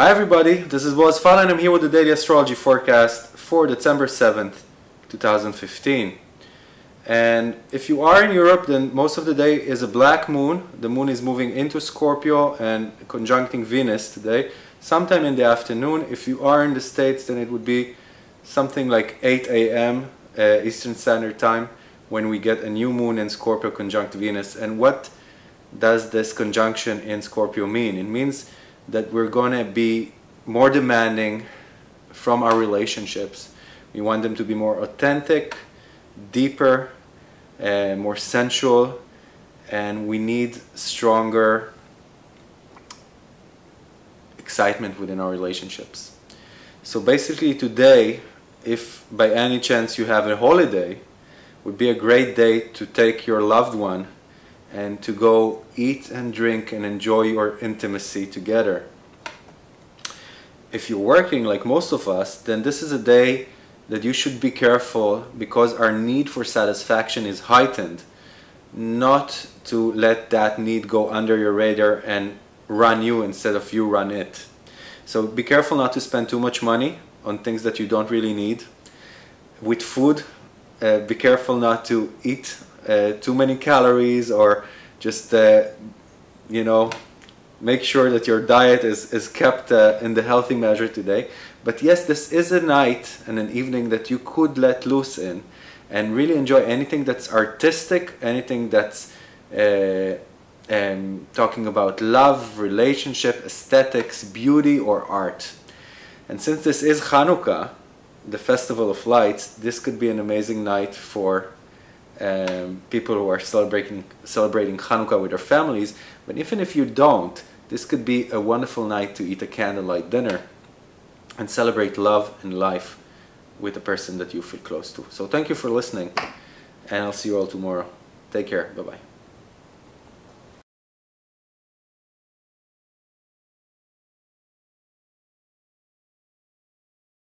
Hi everybody, this is Boaz Fyler and I'm here with the daily astrology forecast for December 7th, 2015. And if you are in Europe, then most of the day is a black moon. The moon is moving into Scorpio and conjuncting Venus today, sometime in the afternoon. If you are in the States, then it would be something like 8 a.m. Uh, Eastern Standard Time when we get a new moon in Scorpio conjunct Venus. And what does this conjunction in Scorpio mean? It means that we're going to be more demanding from our relationships. We want them to be more authentic, deeper, uh, more sensual, and we need stronger excitement within our relationships. So basically today, if by any chance you have a holiday, would be a great day to take your loved one and to go eat and drink and enjoy your intimacy together. If you're working like most of us, then this is a day that you should be careful because our need for satisfaction is heightened. Not to let that need go under your radar and run you instead of you run it. So be careful not to spend too much money on things that you don't really need. With food, uh, be careful not to eat uh, too many calories or just uh, you know make sure that your diet is, is kept uh, in the healthy measure today. But yes this is a night and an evening that you could let loose in and really enjoy anything that's artistic anything that's uh, um, talking about love relationship aesthetics beauty or art. And since this is Hanukkah the festival of lights this could be an amazing night for um, people who are celebrating celebrating Hanukkah with their families. But even if you don't, this could be a wonderful night to eat a candlelight dinner and celebrate love and life with the person that you feel close to. So thank you for listening, and I'll see you all tomorrow. Take care. Bye bye.